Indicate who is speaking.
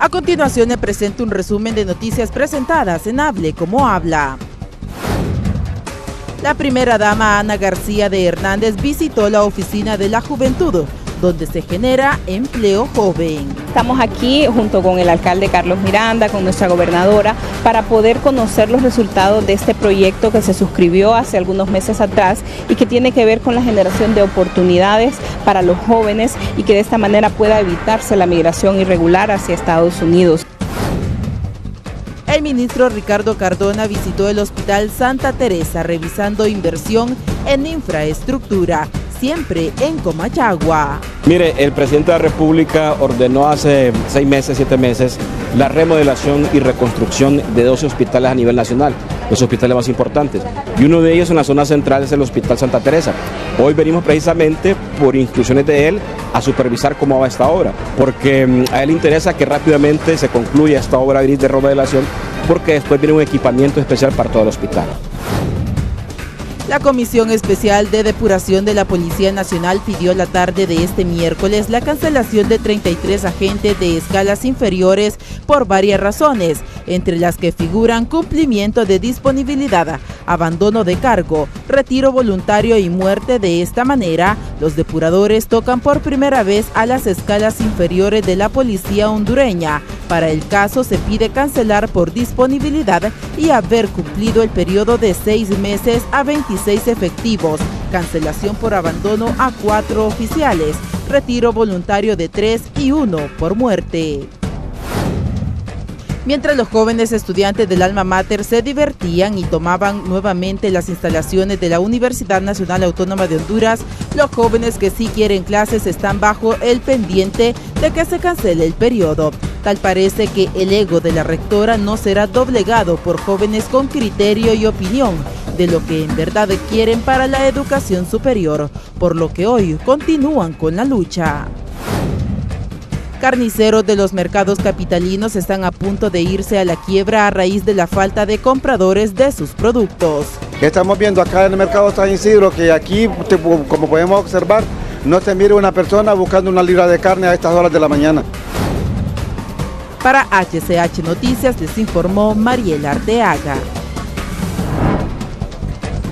Speaker 1: A continuación le presento un resumen de noticias presentadas en Hable como habla. La primera dama Ana García de Hernández visitó la oficina de la juventud donde se genera empleo joven.
Speaker 2: Estamos aquí junto con el alcalde Carlos Miranda, con nuestra gobernadora, para poder conocer los resultados de este proyecto que se suscribió hace algunos meses atrás y que tiene que ver con la generación de oportunidades para los jóvenes y que de esta manera pueda evitarse la migración irregular hacia Estados Unidos.
Speaker 1: El ministro Ricardo Cardona visitó el Hospital Santa Teresa revisando inversión en infraestructura siempre en Comachagua.
Speaker 3: Mire, el presidente de la República ordenó hace seis meses, siete meses, la remodelación y reconstrucción de 12 hospitales a nivel nacional, los hospitales más importantes. Y uno de ellos en la zona central es el Hospital Santa Teresa. Hoy venimos precisamente por instrucciones de él a supervisar cómo va esta obra, porque mm, a él interesa que rápidamente se concluya esta obra de remodelación, porque después viene un equipamiento especial para todo el hospital.
Speaker 1: La Comisión Especial de Depuración de la Policía Nacional pidió la tarde de este miércoles la cancelación de 33 agentes de escalas inferiores por varias razones, entre las que figuran cumplimiento de disponibilidad, abandono de cargo, retiro voluntario y muerte. De esta manera, los depuradores tocan por primera vez a las escalas inferiores de la policía hondureña. Para el caso se pide cancelar por disponibilidad y haber cumplido el periodo de seis meses a 26 efectivos, cancelación por abandono a cuatro oficiales, retiro voluntario de tres y uno por muerte. Mientras los jóvenes estudiantes del Alma Mater se divertían y tomaban nuevamente las instalaciones de la Universidad Nacional Autónoma de Honduras, los jóvenes que sí quieren clases están bajo el pendiente de que se cancele el periodo. Tal parece que el ego de la rectora no será doblegado por jóvenes con criterio y opinión de lo que en verdad quieren para la educación superior, por lo que hoy continúan con la lucha. Carniceros de los mercados capitalinos están a punto de irse a la quiebra a raíz de la falta de compradores de sus productos.
Speaker 4: Estamos viendo acá en el mercado San Isidro que aquí, como podemos observar, no se mire una persona buscando una libra de carne a estas horas de la mañana.
Speaker 1: Para HCH Noticias les informó Mariela Arteaga.